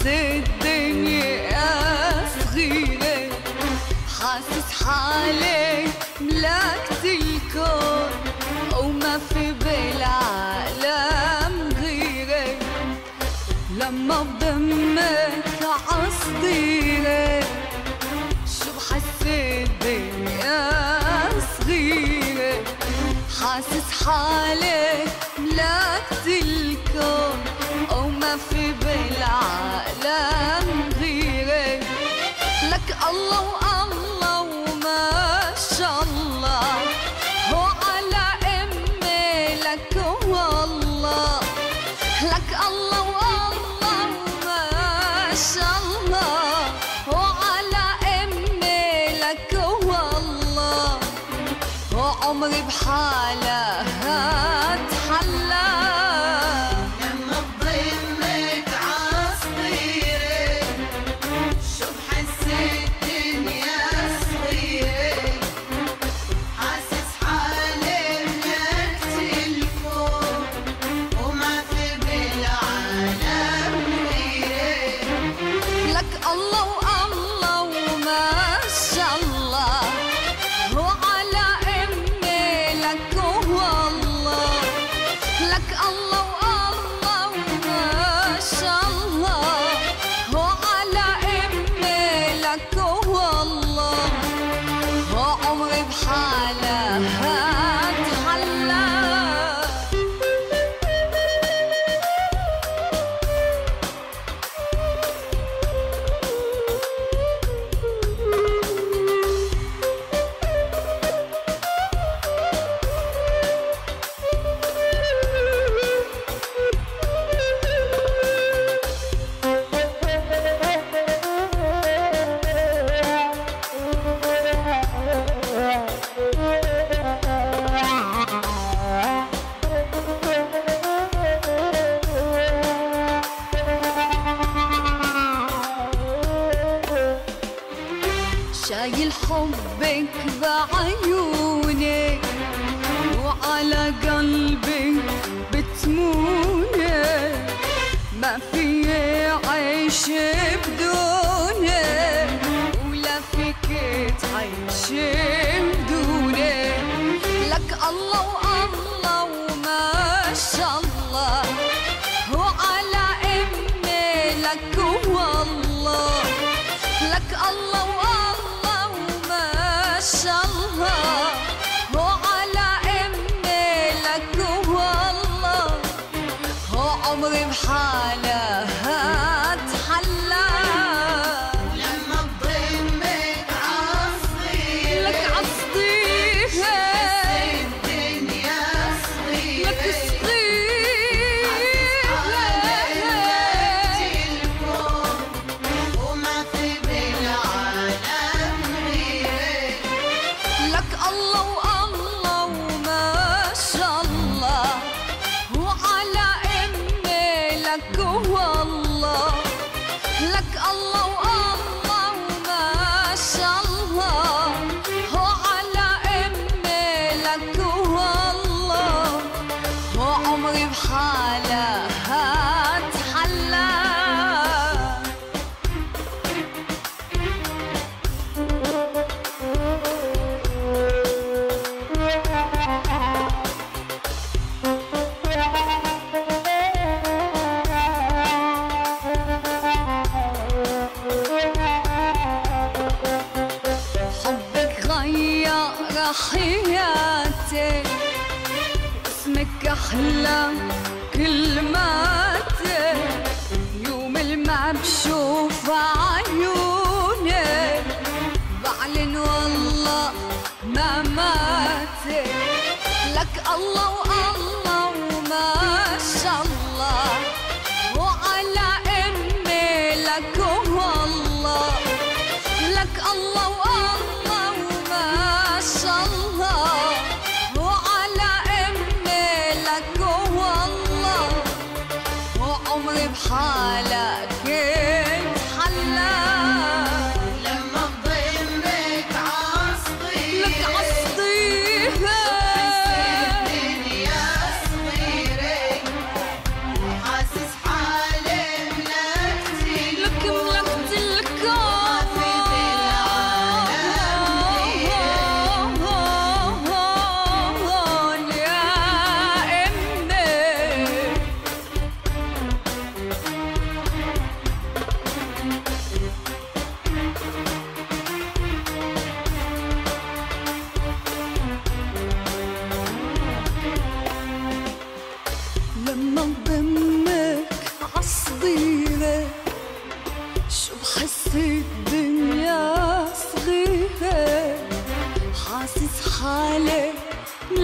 حاسس الدنيا صغيرة. حاسس حالي ملكت الكون وما في بالعالم غيرك لما بضمك عصديرك شو بحس الدنيا صغيرة؟ حاسس حالي وعمري بحاله تحلى. حبك بعيونك وعلى قلبي بتمونك ما في عيش بدونك ولا فيك تعيش بدونك لك الله وأ Oh. Allah أحلى كلماتك يوم الما بشوف عيوني. بعلن والله ما ماتك لك الله والله وما شاء الله.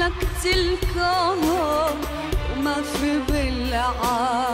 انت الكون وما في بالعالم